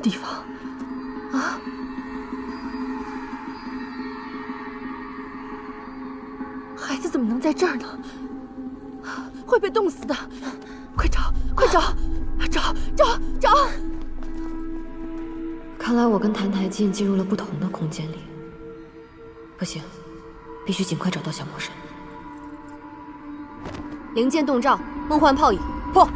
地方。啊？孩子怎么能在这儿呢？会被冻死的。快找快找找找找。看来我跟澹台烬进入了不同的空间里。不行必须尽快找到小魔神。灵剑洞罩梦幻泡影破。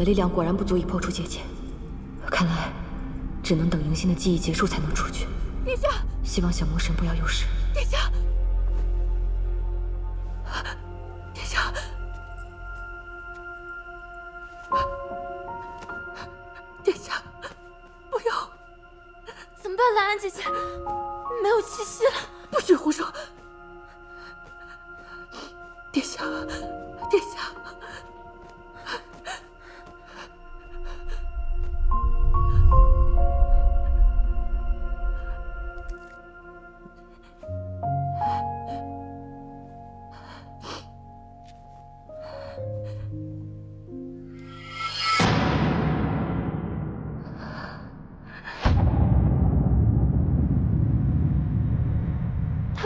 的力量果然不足以破除结界。看来，只能等迎新的记忆结束才能出去。殿下，希望小魔神不要有事。殿下，殿下，殿下，不要！怎么办，兰兰姐姐？没有气息了！不许胡说！殿下，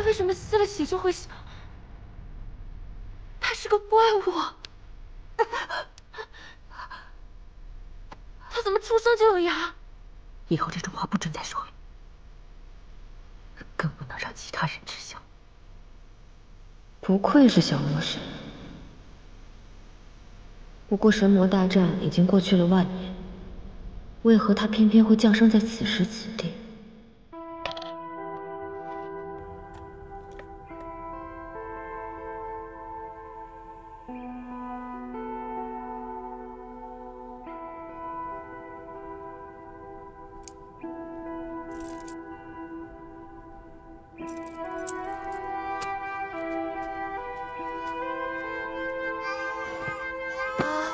为什么吸了血就会死？他是个怪物。他怎么出生就有牙？以后这种话不准再说，更不能让其他人知晓。不愧是小魔神。不过神魔大战已经过去了万年，为何他偏偏会降生在此时此地？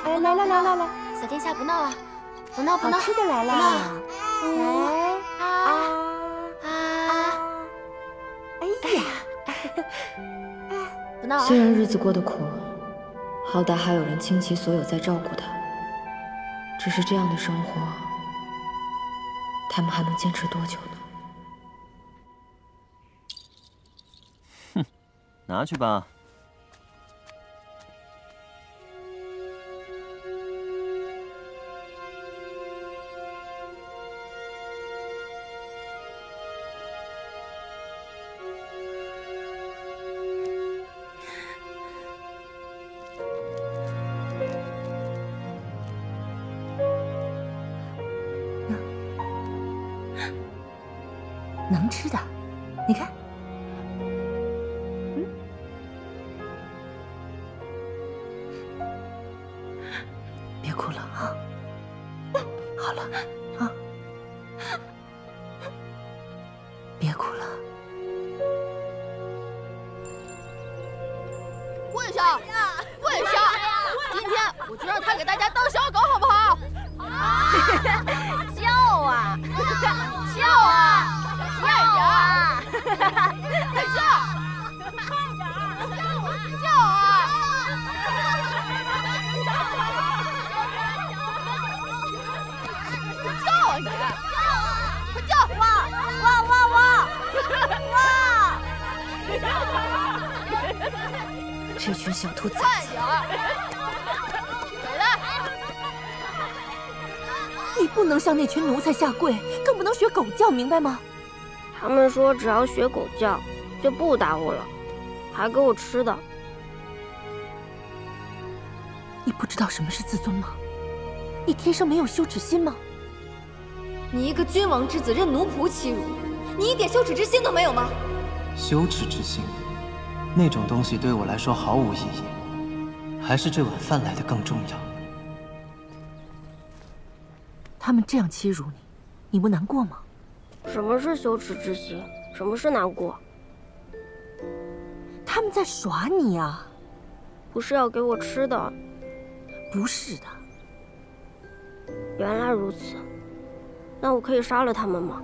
哎，来来来来来，小殿下不闹了，不闹不闹，好吃的来了，来啊啊啊！哎呀，不闹啊！虽然日子过得苦，好歹还有人倾其所有在照顾他。只是这样的生活，他们还能坚持多久呢？哼拿去吧。能吃的，你看。嗯，别哭了啊！好了啊，别哭了。跪下！跪下！今天我就让他给大家当小狗，好不好？叫 哈哈快叫快点叫啊快叫啊你叫啊快叫汪汪汪汪汪这群小兔崽子。起来你不能向那群奴才下跪更不能学狗叫明白吗？他们说只要学狗叫，就不打我了，还给我吃的。你不知道什么是自尊吗？你天生没有羞耻心吗？你一个君王之子任奴仆欺辱，你一点羞耻之心都没有吗？羞耻之心，那种东西对我来说毫无意义，还是这碗饭来的更重要。他们这样欺辱你，你不难过吗？什么是羞耻之心？什么是难过？他们在耍你啊！不是要给我吃的？不是的。原来如此，那我可以杀了他们吗？